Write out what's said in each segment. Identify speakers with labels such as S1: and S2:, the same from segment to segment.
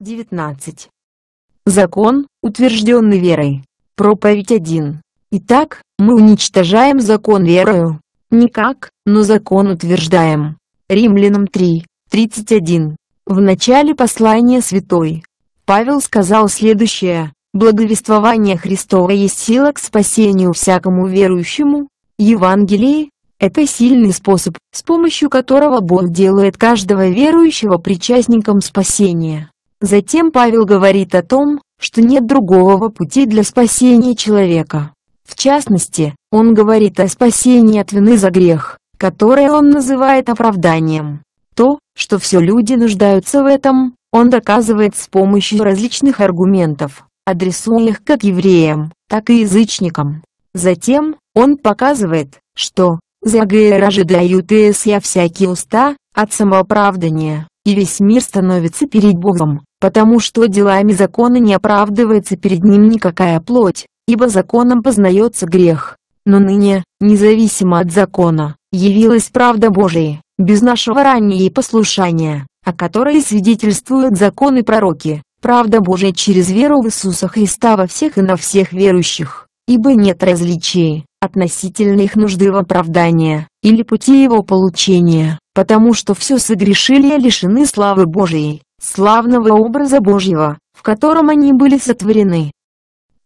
S1: 19. Закон, утвержденный верой. Проповедь 1. Итак, мы уничтожаем закон верою. Никак, но закон утверждаем. Римлянам 3, 31. В начале послания святой Павел сказал следующее. Благовествование Христова есть сила к спасению всякому верующему. Евангелие – это сильный способ, с помощью которого Бог делает каждого верующего причастником спасения. Затем Павел говорит о том, что нет другого пути для спасения человека. В частности, он говорит о спасении от вины за грех, которое он называет оправданием. То, что все люди нуждаются в этом, он доказывает с помощью различных аргументов, адресуя их как евреям, так и язычникам. Затем, он показывает, что «за ГР ожидают я всякие уста, от самооправдания, и весь мир становится перед Богом, потому что делами закона не оправдывается перед ним никакая плоть, ибо законом познается грех. Но ныне, независимо от закона, явилась правда Божия, без нашего раннего послушания, о которой свидетельствуют законы пророки, правда Божия через веру в Иисуса Христа во всех и на всех верующих, ибо нет различий, относительно их нужды в оправдании, или пути его получения, потому что все согрешили и лишены славы Божией, славного образа Божьего, в котором они были сотворены.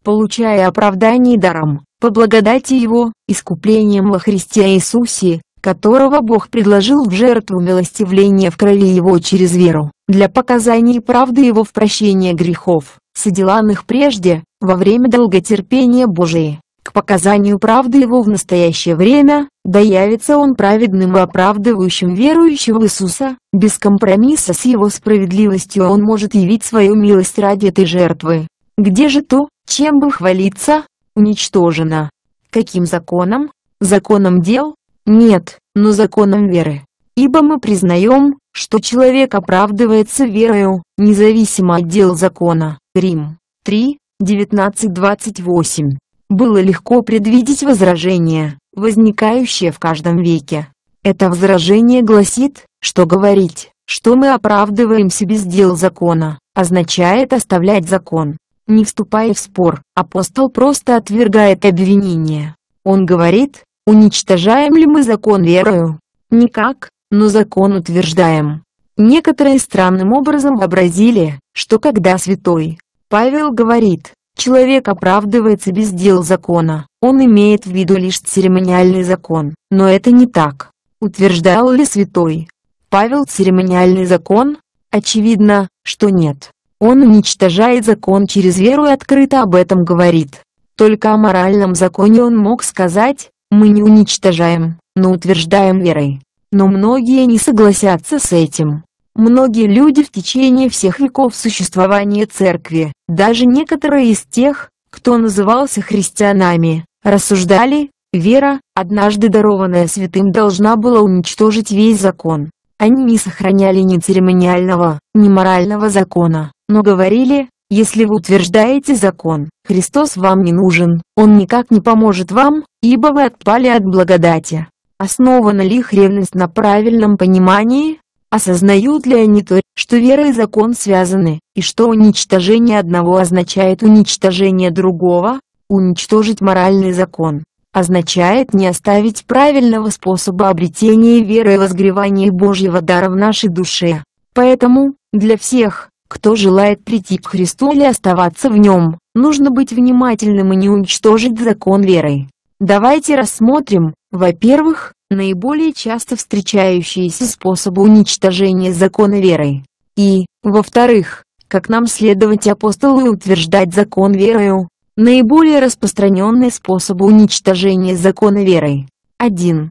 S1: Получая оправдание даром, по благодати Его, искуплением во Христе Иисусе, которого Бог предложил в жертву милостивления в крови Его через веру, для показания правды Его в прощение грехов, соделанных прежде, во время долготерпения Божией, к показанию правды Его в настоящее время, да явится Он праведным и оправдывающим верующего Иисуса, без компромисса с Его справедливостью Он может явить свою милость ради этой жертвы. Где же то, чем бы хвалиться? Уничтожено. Каким законом? Законом дел? Нет, но законом веры. Ибо мы признаем, что человек оправдывается верою, независимо от дел закона. Рим 3, 19-28. Было легко предвидеть возражение, возникающее в каждом веке. Это возражение гласит, что говорить, что мы оправдываемся без дел закона, означает оставлять закон. Не вступая в спор, апостол просто отвергает обвинение. Он говорит, уничтожаем ли мы закон верою? Никак, но закон утверждаем. Некоторые странным образом вообразили, что когда святой Павел говорит, Человек оправдывается без дел закона, он имеет в виду лишь церемониальный закон, но это не так. Утверждал ли святой Павел церемониальный закон? Очевидно, что нет. Он уничтожает закон через веру и открыто об этом говорит. Только о моральном законе он мог сказать, мы не уничтожаем, но утверждаем верой. Но многие не согласятся с этим. Многие люди в течение всех веков существования церкви, даже некоторые из тех, кто назывался христианами, рассуждали, вера, однажды дарованная святым должна была уничтожить весь закон. Они не сохраняли ни церемониального, ни морального закона, но говорили, если вы утверждаете закон, Христос вам не нужен, Он никак не поможет вам, ибо вы отпали от благодати. Основана ли их ревность на правильном понимании, Осознают ли они то, что вера и закон связаны, и что уничтожение одного означает уничтожение другого? Уничтожить моральный закон означает не оставить правильного способа обретения веры и возгревания Божьего дара в нашей душе. Поэтому, для всех, кто желает прийти к Христу или оставаться в Нем, нужно быть внимательным и не уничтожить закон верой. Давайте рассмотрим, во-первых, наиболее часто встречающиеся способы уничтожения закона верой. И, во-вторых, как нам следовать апостолу и утверждать закон верою, наиболее распространенные способы уничтожения закона верой. 1.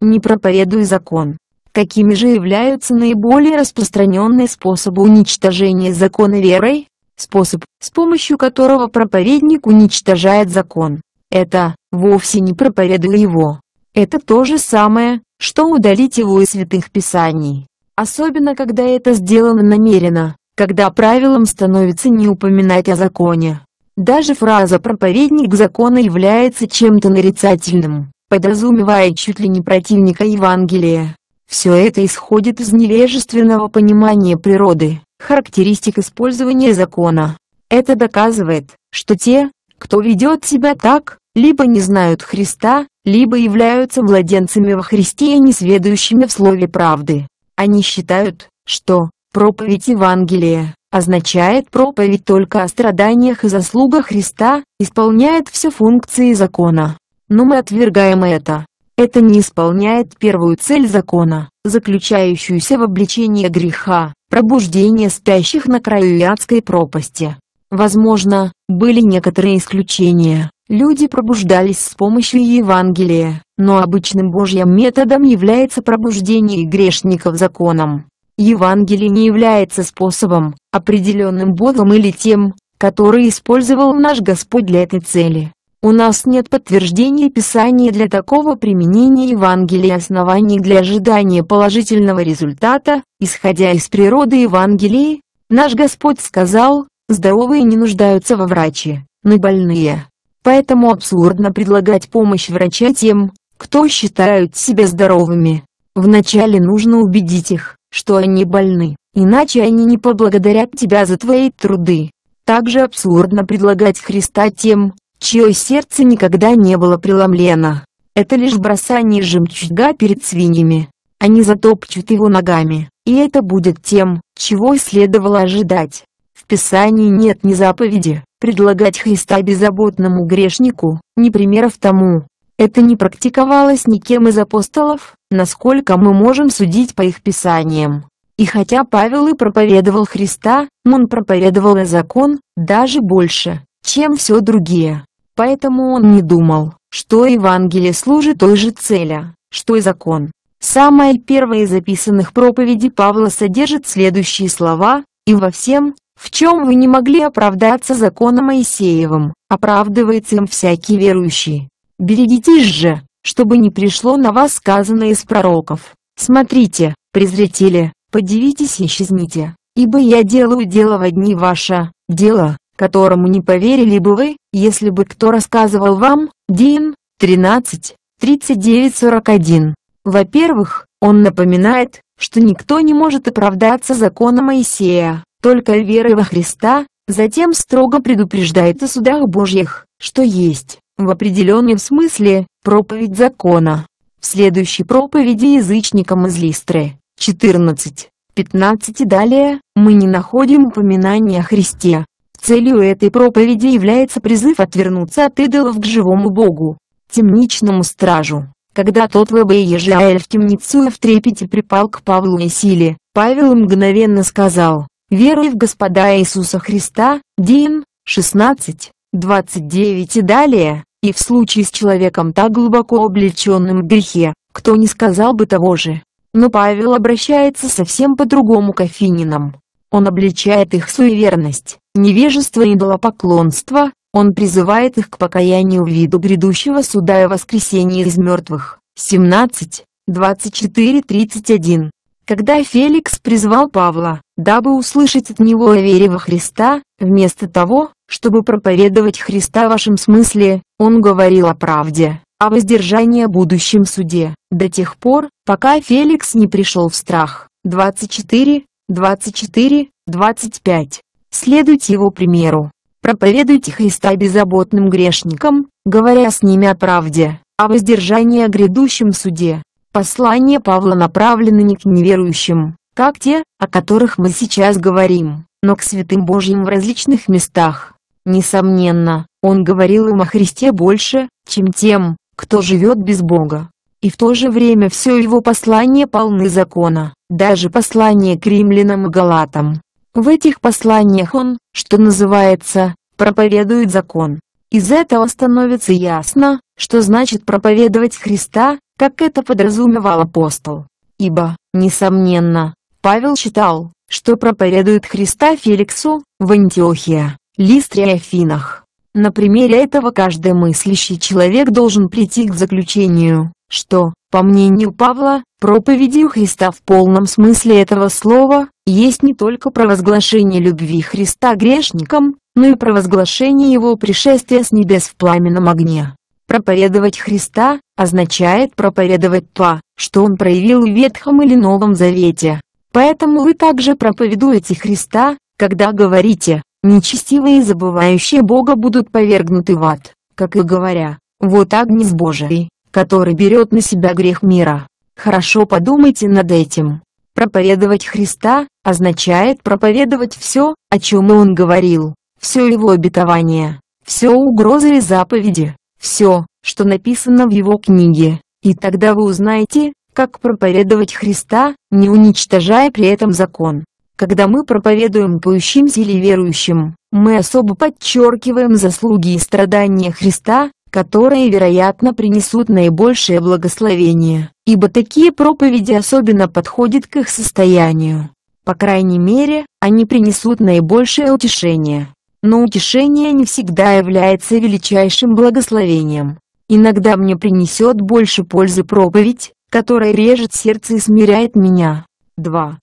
S1: Не проповедуй закон. Какими же являются наиболее распространенные способы уничтожения закона верой? Способ, с помощью которого проповедник уничтожает закон. Это, вовсе не проповедуя его, это то же самое, что удалить его из святых писаний. Особенно когда это сделано намеренно, когда правилом становится не упоминать о законе. Даже фраза «проповедник закона» является чем-то нарицательным, подразумевая чуть ли не противника Евангелия. Все это исходит из невежественного понимания природы, характеристик использования закона. Это доказывает, что те, кто ведет себя так, либо не знают Христа, либо являются младенцами во Христе и несведущими в слове правды. Они считают, что проповедь Евангелия означает проповедь только о страданиях и заслугах Христа, исполняет все функции закона. Но мы отвергаем это. Это не исполняет первую цель закона, заключающуюся в обличении греха, пробуждение спящих на краю адской пропасти. Возможно, были некоторые исключения. Люди пробуждались с помощью Евангелия, но обычным Божьим методом является пробуждение грешников законом. Евангелие не является способом, определенным Богом или тем, который использовал наш Господь для этой цели. У нас нет подтверждения Писания для такого применения Евангелия оснований для ожидания положительного результата, исходя из природы Евангелия. Наш Господь сказал, здоровые не нуждаются во враче, но больные. Поэтому абсурдно предлагать помощь врача тем, кто считают себя здоровыми. Вначале нужно убедить их, что они больны, иначе они не поблагодарят тебя за твои труды. Также абсурдно предлагать Христа тем, чье сердце никогда не было преломлено. Это лишь бросание жемчуга перед свиньями. Они затопчут его ногами, и это будет тем, чего следовало ожидать. В Писании нет ни заповеди, предлагать Христа беззаботному грешнику, ни примеров тому. Это не практиковалось никем из апостолов, насколько мы можем судить по их писаниям. И хотя Павел и проповедовал Христа, он проповедовал и закон, даже больше, чем все другие. Поэтому он не думал, что Евангелие служит той же цели, что и закон. Самая первая из записанных проповедей Павла содержит следующие слова, «И во всем, в чем вы не могли оправдаться законом Моисеевым, оправдывается им всякий верующий. Берегитесь же, чтобы не пришло на вас сказанное из пророков. Смотрите, презретели, подивитесь и исчезните, ибо я делаю дело в дни ваше, дело, которому не поверили бы вы, если бы кто рассказывал вам, Дин, 13, 39-41. Во-первых, он напоминает, что никто не может оправдаться законом Моисея, только верой во Христа, затем строго предупреждает о судах Божьих, что есть, в определенном смысле, проповедь закона. В следующей проповеди язычникам из Листры, 14, 15 и далее, мы не находим упоминания о Христе. Целью этой проповеди является призыв отвернуться от идолов к живому Богу, темничному стражу. Когда тот выезжая в темницу в трепете припал к Павлу и силе, Павел мгновенно сказал, веруй в Господа Иисуса Христа, Дин, 16, 29 и далее, и в случае с человеком так глубоко облеченным в грехе, кто не сказал бы того же. Но Павел обращается совсем по-другому к Афининам. Он обличает их суеверность, невежество и идолопоклонство, он призывает их к покаянию в виду грядущего суда и воскресения из мертвых. 17, 24, 31. Когда Феликс призвал Павла, дабы услышать от него о вере во Христа, вместо того, чтобы проповедовать Христа в вашем смысле, он говорил о правде, о воздержании о будущем суде, до тех пор, пока Феликс не пришел в страх. 24, 24, 25. Следуйте его примеру. Проповедуйте Христа беззаботным грешникам, говоря с ними о правде, о воздержании о грядущем суде, Послания Павла направлены не к неверующим, как те, о которых мы сейчас говорим, но к святым Божьим в различных местах. Несомненно, он говорил им о Христе больше, чем тем, кто живет без Бога. И в то же время все его послания полны закона, даже послание к римлянам и галатам. В этих посланиях он, что называется, проповедует закон. Из этого становится ясно, что значит проповедовать Христа, как это подразумевал апостол. Ибо, несомненно, Павел считал, что проповедует Христа Феликсу, в Антиохии, Листре и Афинах. На примере этого каждый мыслящий человек должен прийти к заключению, что, по мнению Павла, проповедью Христа в полном смысле этого слова, есть не только провозглашение любви Христа грешникам, но и провозглашение Его пришествия с небес в пламенном огне. Проповедовать Христа означает проповедовать то, что Он проявил в Ветхом или Новом Завете. Поэтому вы также проповедуете Христа, когда говорите, нечестивые и забывающие Бога будут повергнуты в ад, как и говоря, вот Агнец Божий, который берет на себя грех мира. Хорошо подумайте над этим. Проповедовать Христа, означает проповедовать все, о чем Он говорил, все Его обетование, все угрозы и заповеди, все, что написано в Его книге, и тогда вы узнаете, как проповедовать Христа, не уничтожая при этом закон. Когда мы проповедуем поющим или верующим, мы особо подчеркиваем заслуги и страдания Христа, которые, вероятно, принесут наибольшее благословение, ибо такие проповеди особенно подходят к их состоянию. По крайней мере, они принесут наибольшее утешение. Но утешение не всегда является величайшим благословением. Иногда мне принесет больше пользы проповедь, которая режет сердце и смиряет меня. 2.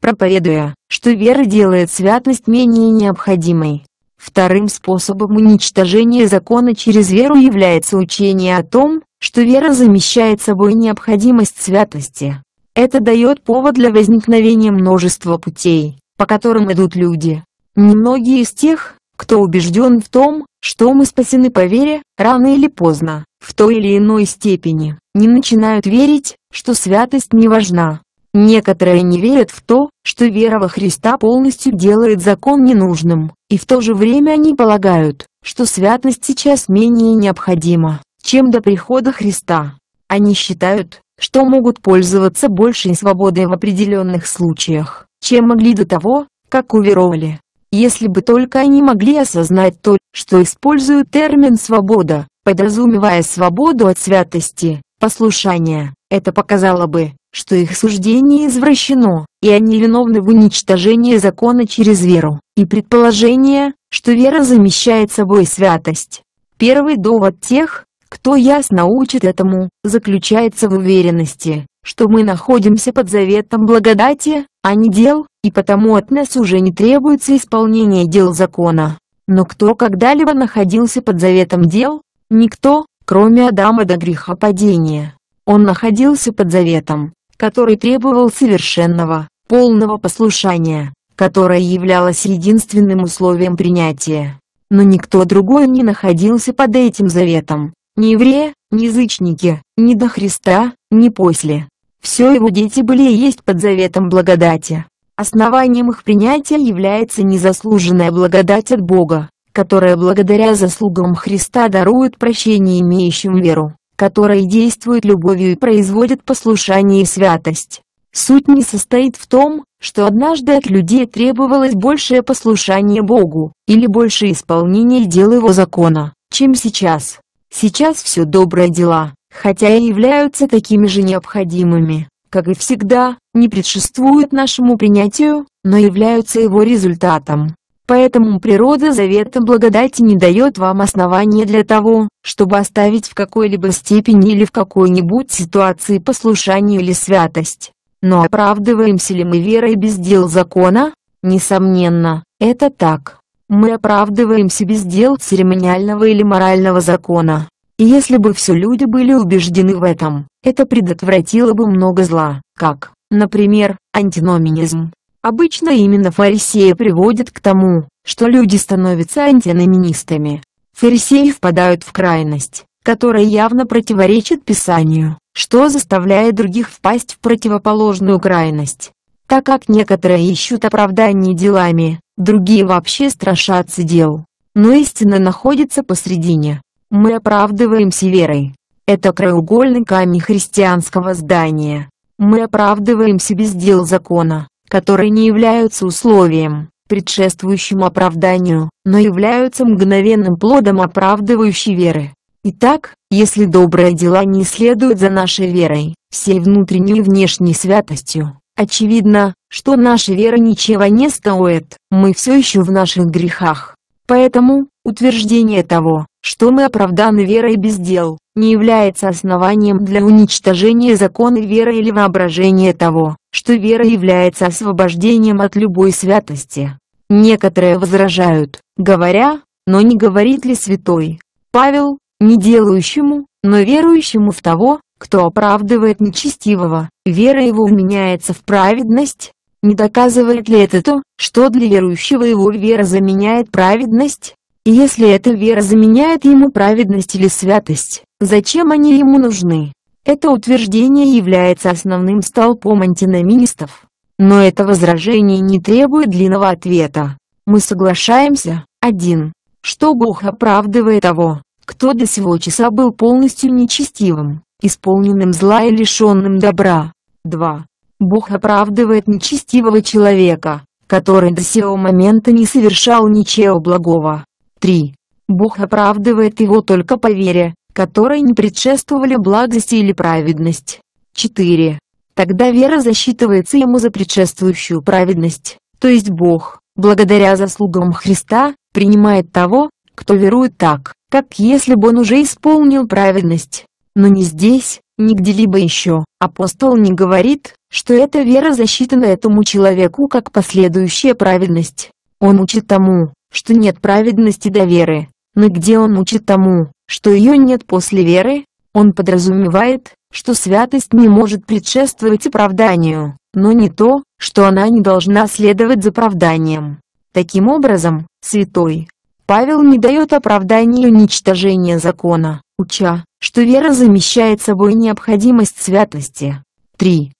S1: Проповедуя, что вера делает святость менее необходимой, Вторым способом уничтожения закона через веру является учение о том, что вера замещает собой необходимость святости. Это дает повод для возникновения множества путей, по которым идут люди. Немногие из тех, кто убежден в том, что мы спасены по вере, рано или поздно, в той или иной степени, не начинают верить, что святость не важна. Некоторые не верят в то, что вера во Христа полностью делает закон ненужным, и в то же время они полагают, что святость сейчас менее необходима, чем до прихода Христа. Они считают, что могут пользоваться большей свободой в определенных случаях, чем могли до того, как уверовали. Если бы только они могли осознать то, что используют термин «свобода», подразумевая свободу от святости, послушания, это показало бы, что их суждение извращено, и они виновны в уничтожении закона через веру, и предположение, что вера замещает собой святость. Первый довод тех, кто ясно учит этому, заключается в уверенности, что мы находимся под заветом благодати, а не дел, и потому от нас уже не требуется исполнение дел закона. Но кто когда-либо находился под заветом дел? Никто, кроме Адама до грехопадения. Он находился под заветом, который требовал совершенного, полного послушания, которое являлось единственным условием принятия. Но никто другой не находился под этим заветом, ни евреи, ни язычники, ни до Христа, ни после. Все его дети были и есть под заветом благодати. Основанием их принятия является незаслуженная благодать от Бога, которая благодаря заслугам Христа дарует прощение имеющим веру которая действует любовью и производит послушание и святость. Суть не состоит в том, что однажды от людей требовалось большее послушание Богу, или большее исполнение дел Его закона, чем сейчас. Сейчас все добрые дела, хотя и являются такими же необходимыми, как и всегда, не предшествуют нашему принятию, но являются его результатом. Поэтому природа завета благодати не дает вам основания для того, чтобы оставить в какой-либо степени или в какой-нибудь ситуации послушание или святость. Но оправдываемся ли мы верой без дел закона? Несомненно, это так. Мы оправдываемся без дел церемониального или морального закона. И если бы все люди были убеждены в этом, это предотвратило бы много зла, как, например, антиноминизм, Обычно именно фарисеи приводят к тому, что люди становятся антиноминистами. Фарисеи впадают в крайность, которая явно противоречит Писанию, что заставляет других впасть в противоположную крайность. Так как некоторые ищут оправдание делами, другие вообще страшатся дел. Но истина находится посредине. Мы оправдываемся верой. Это краеугольный камень христианского здания. Мы оправдываемся без дел закона которые не являются условием, предшествующим оправданию, но являются мгновенным плодом оправдывающей веры. Итак, если добрые дела не следуют за нашей верой, всей внутренней и внешней святостью, очевидно, что наша вера ничего не стоит, мы все еще в наших грехах. Поэтому, утверждение того, что мы оправданы верой без дел, не является основанием для уничтожения закона веры или воображения того, что вера является освобождением от любой святости. Некоторые возражают, говоря, но не говорит ли святой Павел, не делающему, но верующему в того, кто оправдывает нечестивого, вера его вменяется в праведность? Не доказывает ли это то, что для верующего его вера заменяет праведность? Если эта вера заменяет ему праведность или святость, зачем они ему нужны? Это утверждение является основным столпом антиномистов. Но это возражение не требует длинного ответа. Мы соглашаемся, один, что Бог оправдывает того, кто до сего часа был полностью нечестивым, исполненным зла и лишенным добра. 2. Бог оправдывает нечестивого человека, который до сего момента не совершал ничего благого. 3. Бог оправдывает его только по вере, которой не предшествовали благости или праведность. 4. Тогда вера засчитывается ему за предшествующую праведность, то есть Бог, благодаря заслугам Христа, принимает того, кто верует так, как если бы он уже исполнил праведность. Но не здесь, ни где-либо еще. Апостол не говорит, что эта вера засчитана этому человеку как последующая праведность. Он учит тому, что нет праведности до веры. Но где он учит тому, что ее нет после веры? Он подразумевает, что святость не может предшествовать оправданию, но не то, что она не должна следовать за оправданием. Таким образом, святой Павел не дает оправданию уничтожения закона, уча, что вера замещает собой необходимость святости. 3.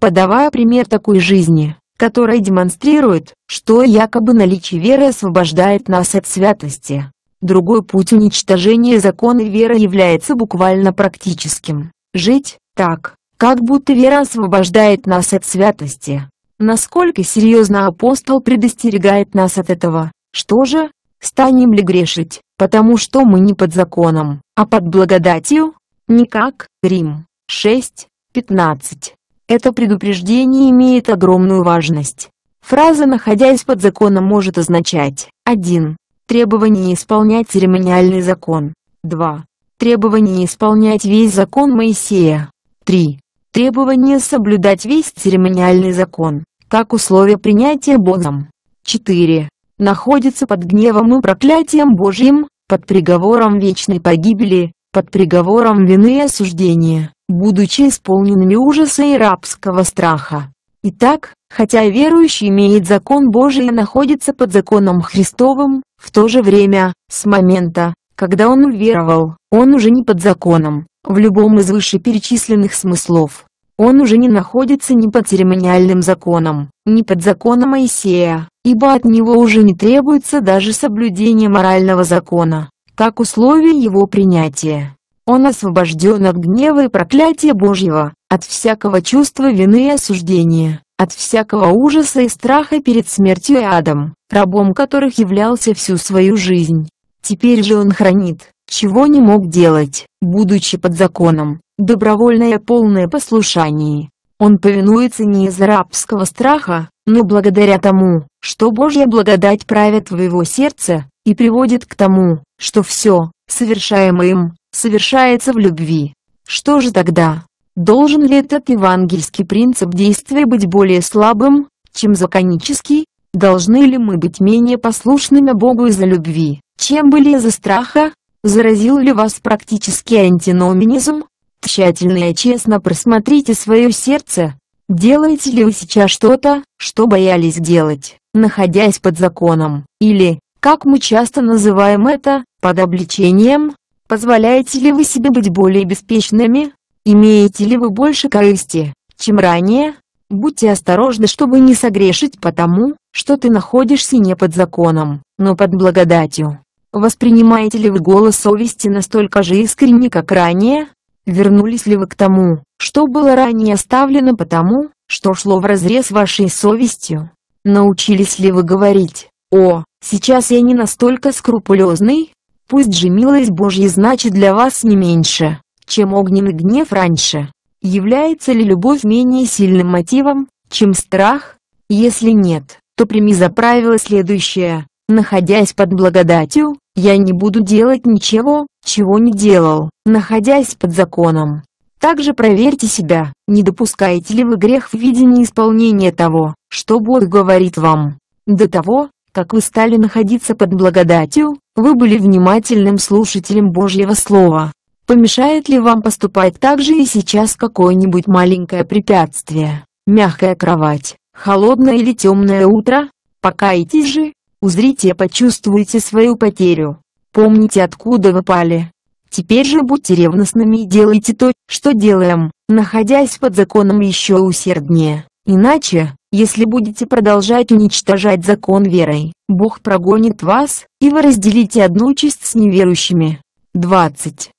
S1: Подавая пример такой жизни, которая демонстрирует, что якобы наличие веры освобождает нас от святости. Другой путь уничтожения закона веры является буквально практическим. Жить так, как будто вера освобождает нас от святости. Насколько серьезно апостол предостерегает нас от этого? Что же, станем ли грешить, потому что мы не под законом, а под благодатью? Никак. Рим. 6, 15. Это предупреждение имеет огромную важность. Фраза «находясь под законом» может означать 1. Требование исполнять церемониальный закон. 2. Требование исполнять весь закон Моисея. 3. Требование соблюдать весь церемониальный закон, как условие принятия Богом. 4 находится под гневом и проклятием Божьим, под приговором вечной погибели, под приговором вины и осуждения, будучи исполненными ужаса и рабского страха. Итак, хотя верующий имеет закон Божий и находится под законом Христовым, в то же время, с момента, когда он уверовал, он уже не под законом, в любом из вышеперечисленных смыслов. Он уже не находится ни под церемониальным законом, ни под законом Моисея, ибо от него уже не требуется даже соблюдение морального закона, как условие его принятия. Он освобожден от гнева и проклятия Божьего, от всякого чувства вины и осуждения, от всякого ужаса и страха перед смертью и адом, рабом которых являлся всю свою жизнь. Теперь же он хранит, чего не мог делать, будучи под законом, добровольное полное послушание. Он повинуется не из рабского страха, но благодаря тому, что Божья благодать правит в его сердце, и приводит к тому, что все, совершаемое им, совершается в любви. Что же тогда? Должен ли этот евангельский принцип действия быть более слабым, чем законический? Должны ли мы быть менее послушными Богу из-за любви, чем были из-за страха? Заразил ли вас практический антиноминизм? Тщательно и честно просмотрите свое сердце, Делаете ли вы сейчас что-то, что боялись делать, находясь под законом, или, как мы часто называем это, под обличением? Позволяете ли вы себе быть более беспечными? Имеете ли вы больше корысти, чем ранее? Будьте осторожны, чтобы не согрешить потому, что ты находишься не под законом, но под благодатью. Воспринимаете ли вы голос совести настолько же искренне, как ранее? Вернулись ли вы к тому, что было ранее оставлено потому, что шло вразрез вашей совестью? Научились ли вы говорить, «О, сейчас я не настолько скрупулезный»? Пусть же милость Божья значит для вас не меньше, чем огненный гнев раньше. Является ли любовь менее сильным мотивом, чем страх? Если нет, то прими за правило следующее. Находясь под благодатью, я не буду делать ничего, чего не делал, находясь под законом. Также проверьте себя, не допускаете ли вы грех в виде неисполнения того, что Бог говорит вам. До того, как вы стали находиться под благодатью, вы были внимательным слушателем Божьего Слова. Помешает ли вам поступать так же и сейчас какое-нибудь маленькое препятствие? Мягкая кровать, холодное или темное утро? Покайтесь же, узрите и почувствуйте свою потерю. Помните откуда вы пали. Теперь же будьте ревностными и делайте то, что делаем, находясь под законом еще усерднее. Иначе, если будете продолжать уничтожать закон верой, Бог прогонит вас, и вы разделите одну участь с неверующими. 20.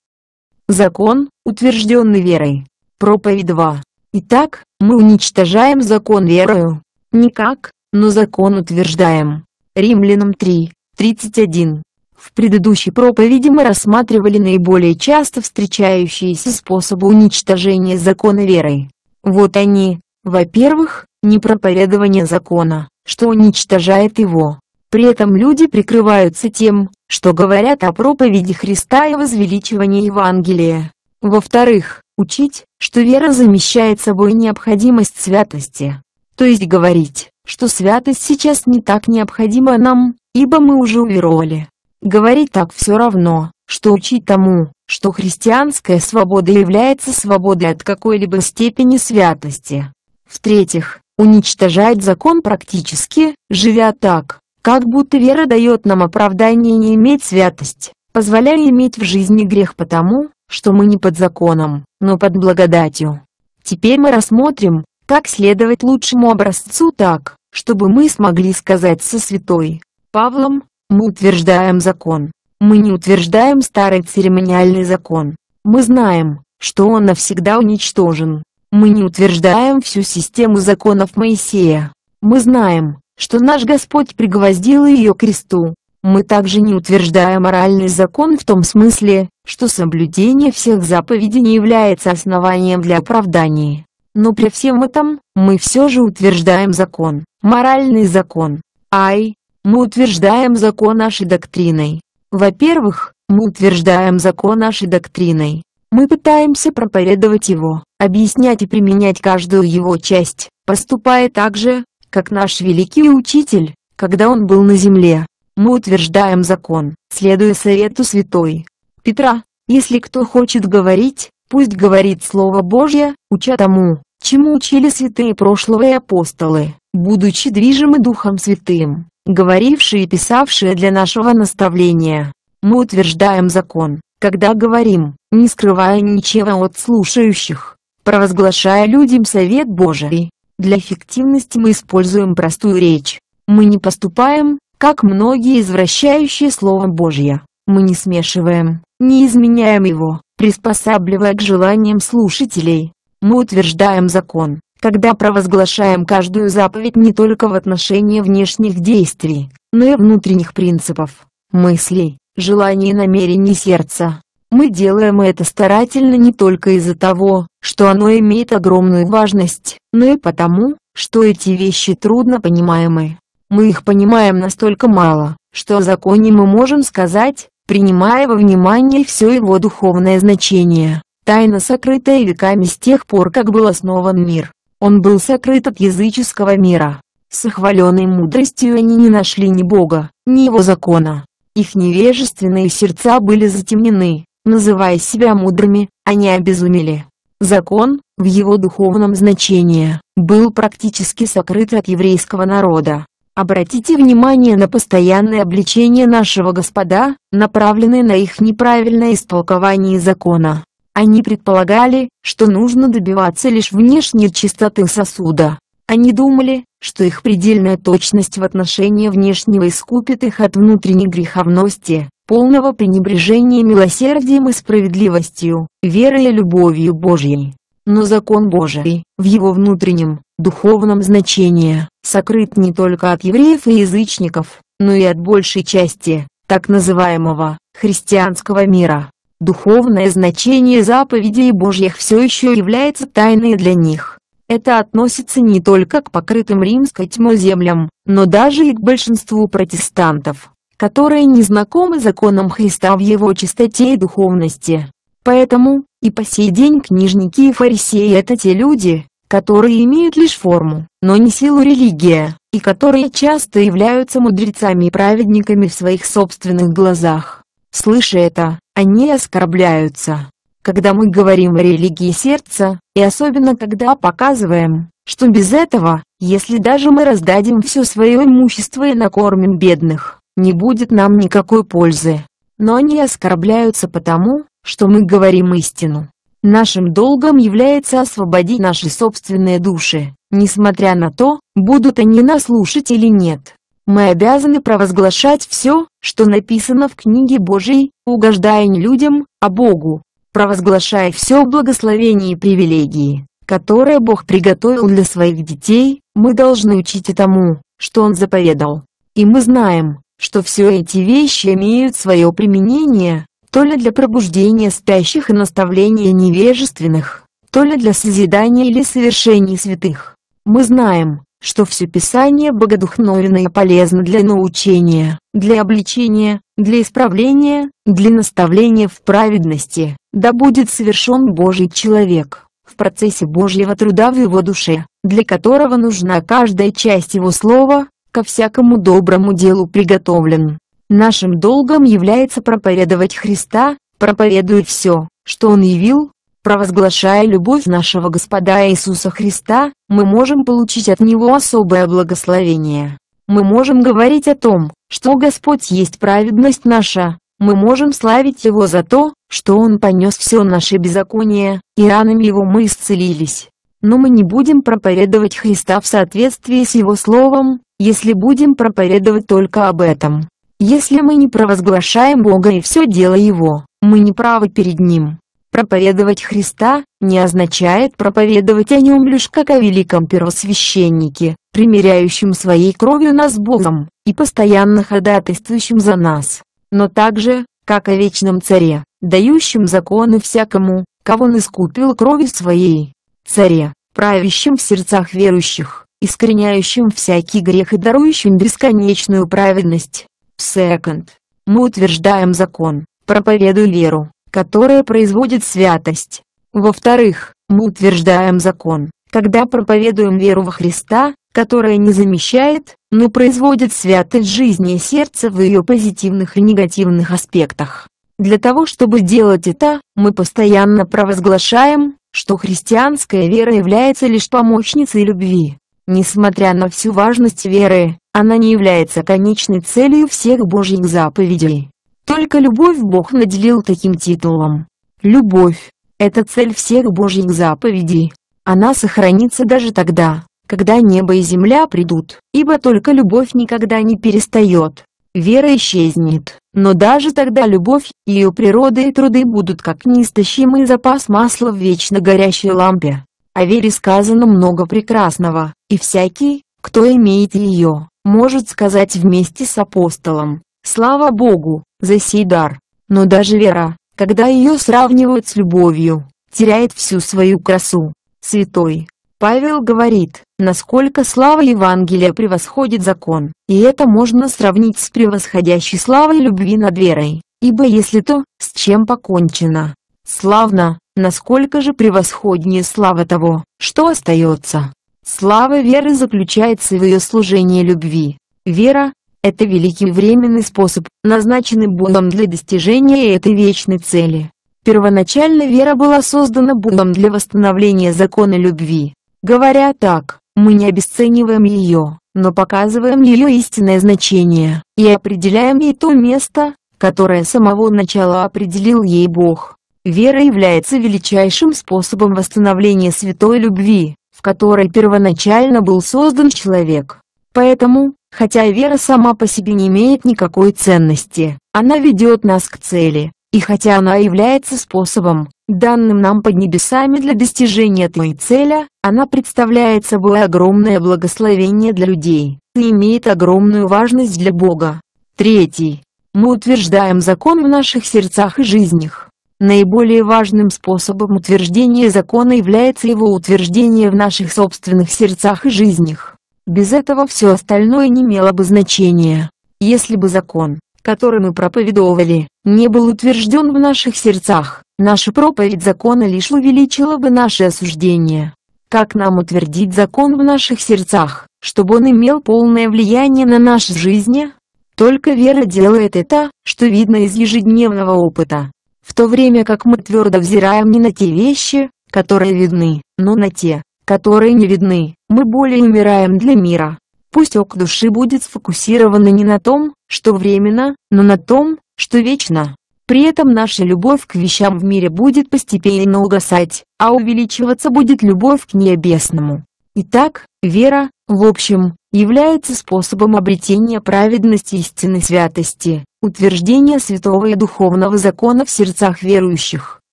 S1: Закон, утвержденный верой. Проповедь 2. Итак, мы уничтожаем закон верою. Никак, но закон утверждаем. Римлянам 3, 31. В предыдущей проповеди мы рассматривали наиболее часто встречающиеся способы уничтожения закона верой. Вот они. Во-первых, непроповедование закона, что уничтожает его. При этом люди прикрываются тем, что говорят о проповеди Христа и возвеличивании Евангелия. Во-вторых, учить, что вера замещает собой необходимость святости. То есть говорить, что святость сейчас не так необходима нам, ибо мы уже уверовали. Говорить так все равно, что учить тому, что христианская свобода является свободой от какой-либо степени святости. В-третьих, уничтожать закон практически, живя так, как будто вера дает нам оправдание не иметь святость, позволяя иметь в жизни грех потому, что мы не под законом, но под благодатью. Теперь мы рассмотрим, как следовать лучшему образцу так, чтобы мы смогли сказать со святой Павлом, мы утверждаем закон. Мы не утверждаем старый церемониальный закон. Мы знаем, что он навсегда уничтожен. Мы не утверждаем всю систему законов Моисея. Мы знаем, что наш Господь пригвоздил ее к кресту. Мы также не утверждаем моральный закон в том смысле, что соблюдение всех заповедей не является основанием для оправдания. Но при всем этом, мы все же утверждаем закон, моральный закон. Ай, мы утверждаем закон нашей доктриной. Во-первых, мы утверждаем закон нашей доктриной. Мы пытаемся проповедовать его, объяснять и применять каждую его часть, поступая так же, как наш великий учитель, когда он был на земле. Мы утверждаем закон, следуя совету святой Петра. Если кто хочет говорить, пусть говорит Слово Божье, уча тому, чему учили святые прошлого и апостолы, будучи движимы Духом Святым, говорившие и писавшие для нашего наставления. Мы утверждаем закон, когда говорим, не скрывая ничего от слушающих, провозглашая людям совет Божий, для эффективности мы используем простую речь. Мы не поступаем, как многие извращающие Слово Божье. Мы не смешиваем, не изменяем его, приспосабливая к желаниям слушателей. Мы утверждаем закон, когда провозглашаем каждую заповедь не только в отношении внешних действий, но и внутренних принципов, мыслей, желаний и намерений сердца. Мы делаем это старательно не только из-за того, что оно имеет огромную важность, но и потому, что эти вещи трудно понимаемы. Мы их понимаем настолько мало, что о законе мы можем сказать, принимая во внимание все его духовное значение. Тайна сокрытая веками с тех пор, как был основан мир. Он был сокрыт от языческого мира. С их хваленой мудростью они не нашли ни Бога, ни Его закона. Их невежественные сердца были затемнены, называя себя мудрыми, они обезумели. Закон, в его духовном значении, был практически сокрыт от еврейского народа. Обратите внимание на постоянное обличение нашего Господа, направленное на их неправильное истолкование закона. Они предполагали, что нужно добиваться лишь внешней чистоты сосуда. Они думали, что их предельная точность в отношении внешнего искупит их от внутренней греховности полного пренебрежения милосердием и справедливостью, верой и любовью Божьей. Но закон Божий, в его внутреннем, духовном значении, сокрыт не только от евреев и язычников, но и от большей части, так называемого, христианского мира. Духовное значение заповедей Божьих все еще является тайной для них. Это относится не только к покрытым римской тьмой землям, но даже и к большинству протестантов которые не знакомы законам Христа в его чистоте и духовности. Поэтому, и по сей день книжники и фарисеи это те люди, которые имеют лишь форму, но не силу религия, и которые часто являются мудрецами и праведниками в своих собственных глазах. Слыша это, они оскорбляются, когда мы говорим о религии сердца, и особенно когда показываем, что без этого, если даже мы раздадим все свое имущество и накормим бедных, не будет нам никакой пользы. Но они оскорбляются потому, что мы говорим истину. Нашим долгом является освободить наши собственные души, несмотря на то, будут они нас слушать или нет. Мы обязаны провозглашать все, что написано в книге Божией, угождая не людям, а Богу, провозглашая все благословения и привилегии, которые Бог приготовил для своих детей, мы должны учить тому, что Он заповедал. И мы знаем, что все эти вещи имеют свое применение, то ли для пробуждения спящих и наставления невежественных, то ли для созидания или совершения святых. Мы знаем, что все Писание богодухновенно и полезно для научения, для обличения, для исправления, для наставления в праведности, да будет совершен Божий человек, в процессе Божьего труда в его душе, для которого нужна каждая часть его слова, ко всякому доброму делу приготовлен. Нашим долгом является проповедовать Христа, проповедует все, что Он явил, провозглашая любовь нашего Господа Иисуса Христа, мы можем получить от Него особое благословение. Мы можем говорить о том, что Господь есть праведность наша, мы можем славить Его за то, что Он понес все наши беззакония, и ранами Его мы исцелились. Но мы не будем проповедовать Христа в соответствии с Его Словом, если будем проповедовать только об этом. Если мы не провозглашаем Бога и все дело Его, мы не правы перед Ним. Проповедовать Христа не означает проповедовать о Нем лишь как о великом первосвященнике, примиряющем своей кровью нас Богом, и постоянно ходатайствующем за нас, но также, как о вечном царе, дающем законы всякому, кого он искупил кровью своей. Царе, правящим в сердцах верующих, искореняющим всякий грех и дарующим бесконечную праведность. Секонд. Мы утверждаем закон, проповедуя веру, которая производит святость. Во-вторых, мы утверждаем закон, когда проповедуем веру во Христа, которая не замещает, но производит святость жизни и сердца в ее позитивных и негативных аспектах. Для того чтобы делать это, мы постоянно провозглашаем, что христианская вера является лишь помощницей любви. Несмотря на всю важность веры, она не является конечной целью всех Божьих заповедей. Только любовь Бог наделил таким титулом. Любовь – это цель всех Божьих заповедей. Она сохранится даже тогда, когда небо и земля придут, ибо только любовь никогда не перестает. Вера исчезнет, но даже тогда любовь, ее природа и труды будут как неистощимый запас масла в вечно горящей лампе. О вере сказано много прекрасного, и всякий, кто имеет ее, может сказать вместе с апостолом, «Слава Богу, за сей дар». Но даже вера, когда ее сравнивают с любовью, теряет всю свою красу. Святой Павел говорит, насколько слава Евангелия превосходит закон, и это можно сравнить с превосходящей славой любви над верой, ибо если то, с чем покончено, славно, Насколько же превосходнее слава того, что остается. Слава веры заключается в ее служении любви. Вера – это великий временный способ, назначенный Богом для достижения этой вечной цели. Первоначально вера была создана Богом для восстановления закона любви. Говоря так, мы не обесцениваем ее, но показываем ее истинное значение, и определяем ей то место, которое с самого начала определил ей Бог. Вера является величайшим способом восстановления святой любви, в которой первоначально был создан человек. Поэтому, хотя вера сама по себе не имеет никакой ценности, она ведет нас к цели, и хотя она является способом, данным нам под небесами для достижения этой цели, она представляет собой огромное благословение для людей и имеет огромную важность для Бога. Третий. Мы утверждаем закон в наших сердцах и жизнях. Наиболее важным способом утверждения закона является его утверждение в наших собственных сердцах и жизнях. Без этого все остальное не имело бы значения. Если бы закон, который мы проповедовали, не был утвержден в наших сердцах, наша проповедь закона лишь увеличила бы наше осуждение. Как нам утвердить закон в наших сердцах, чтобы он имел полное влияние на наши жизни? Только вера делает это, что видно из ежедневного опыта. В то время как мы твердо взираем не на те вещи, которые видны, но на те, которые не видны, мы более умираем для мира. Пусть ок души будет сфокусировано не на том, что временно, но на том, что вечно. При этом наша любовь к вещам в мире будет постепенно угасать, а увеличиваться будет любовь к небесному. Итак, вера, в общем, является способом обретения праведности истинной святости, утверждения святого и духовного закона в сердцах верующих.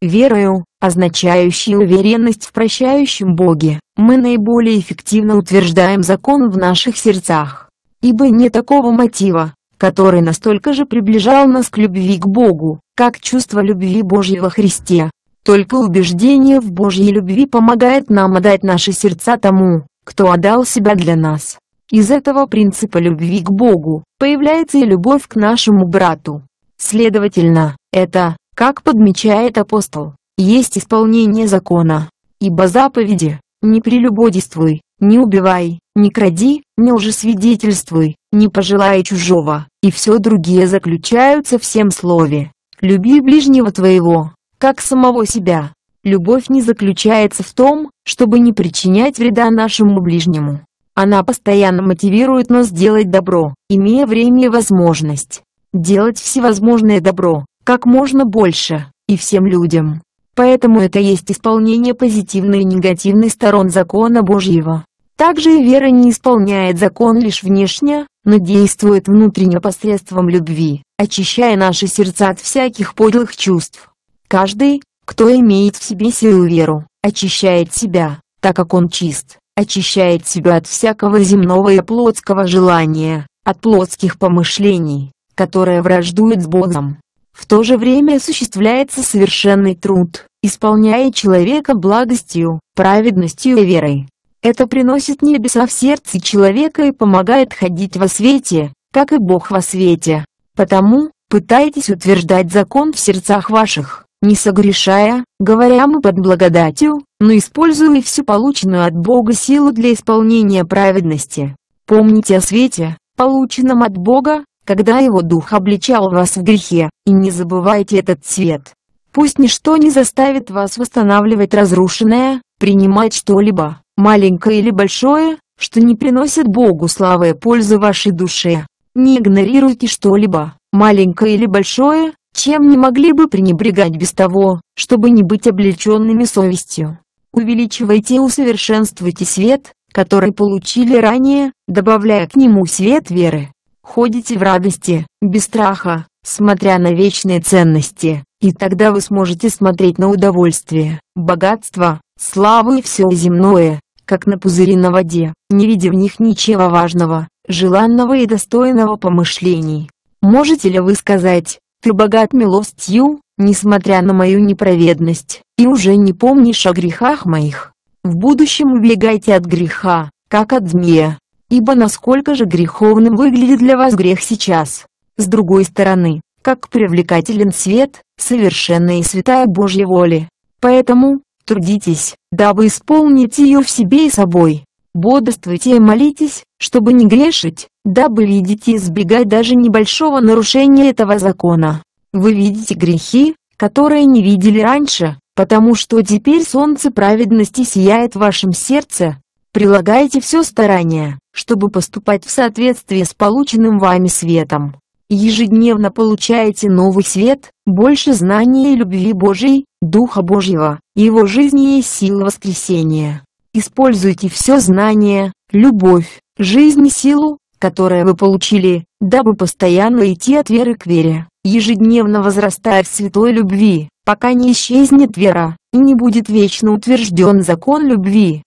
S1: Верою, означающей уверенность в прощающем Боге, мы наиболее эффективно утверждаем закон в наших сердцах. Ибо не такого мотива, который настолько же приближал нас к любви к Богу, как чувство любви Божьей во Христе. Только убеждение в Божьей любви помогает нам отдать наши сердца тому, кто отдал себя для нас. Из этого принципа любви к Богу, появляется и любовь к нашему брату. Следовательно, это, как подмечает апостол, есть исполнение закона. Ибо заповеди «не прелюбодействуй, не убивай, не кради, не лжесвидетельствуй, не пожелай чужого» и все другие заключаются в всем слове «люби ближнего твоего, как самого себя». Любовь не заключается в том, чтобы не причинять вреда нашему ближнему. Она постоянно мотивирует нас делать добро, имея время и возможность. Делать всевозможное добро, как можно больше, и всем людям. Поэтому это есть исполнение позитивной и негативной сторон закона Божьего. Также и вера не исполняет закон лишь внешне, но действует внутренне посредством любви, очищая наши сердца от всяких подлых чувств. Каждый, кто имеет в себе силу веру, очищает себя, так как он чист очищает себя от всякого земного и плотского желания, от плотских помышлений, которые враждуют с Богом. В то же время осуществляется совершенный труд, исполняя человека благостью, праведностью и верой. Это приносит небеса в сердце человека и помогает ходить во свете, как и Бог во свете. Потому, пытайтесь утверждать закон в сердцах ваших, не согрешая, говоря мы под благодатью, но используя всю полученную от Бога силу для исполнения праведности. Помните о свете, полученном от Бога, когда Его Дух обличал вас в грехе, и не забывайте этот свет. Пусть ничто не заставит вас восстанавливать разрушенное, принимать что-либо, маленькое или большое, что не приносит Богу славы и пользы вашей душе. Не игнорируйте что-либо, маленькое или большое, чем не могли бы пренебрегать без того, чтобы не быть облеченными совестью. Увеличивайте и усовершенствуйте свет, который получили ранее, добавляя к нему свет веры. Ходите в радости, без страха, смотря на вечные ценности, и тогда вы сможете смотреть на удовольствие, богатство, славу и все земное, как на пузыри на воде, не видя в них ничего важного, желанного и достойного помышлений. Можете ли вы сказать, ты богат милостью, несмотря на мою неправедность, и уже не помнишь о грехах моих. В будущем убегайте от греха, как от змея. Ибо насколько же греховным выглядит для вас грех сейчас. С другой стороны, как привлекателен свет, совершенная и святая Божья воля. Поэтому, трудитесь, дабы исполнить ее в себе и собой. Бодрствуйте и молитесь, чтобы не грешить, дабы видеть и избегать даже небольшого нарушения этого закона. Вы видите грехи, которые не видели раньше, потому что теперь солнце праведности сияет в вашем сердце. Прилагайте все старание, чтобы поступать в соответствии с полученным вами светом. Ежедневно получаете новый свет, больше знания и любви Божьей, Духа Божьего, Его жизни и силы воскресения. Используйте все знание, любовь, жизнь и силу, которые вы получили, дабы постоянно идти от веры к вере, ежедневно возрастая в святой любви, пока не исчезнет вера, и не будет вечно утвержден закон любви.